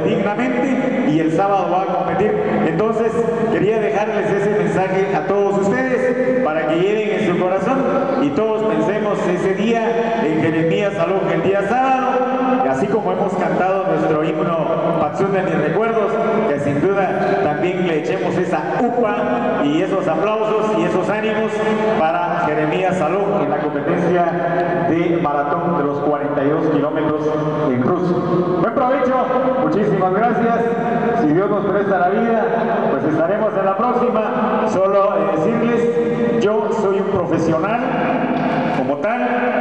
dignamente y el sábado va a competir. Entonces, quería dejarles ese mensaje a todos ustedes para que lleven en su corazón y todos pensemos ese día en Jeremías Salud el día sábado, así como hemos cantado nuestro himno Patsún de mis recuerdos, que sin duda también le echemos esa upa y esos aplausos y esos ánimos para Jeremías Salud en la competencia de maratón de los 42 kilómetros en Cruz. Buen provecho, muchísimas gracias. Si Dios nos presta la vida, pues estaremos en la próxima. Solo decirles, yo soy un profesional como tal,